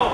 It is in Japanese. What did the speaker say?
え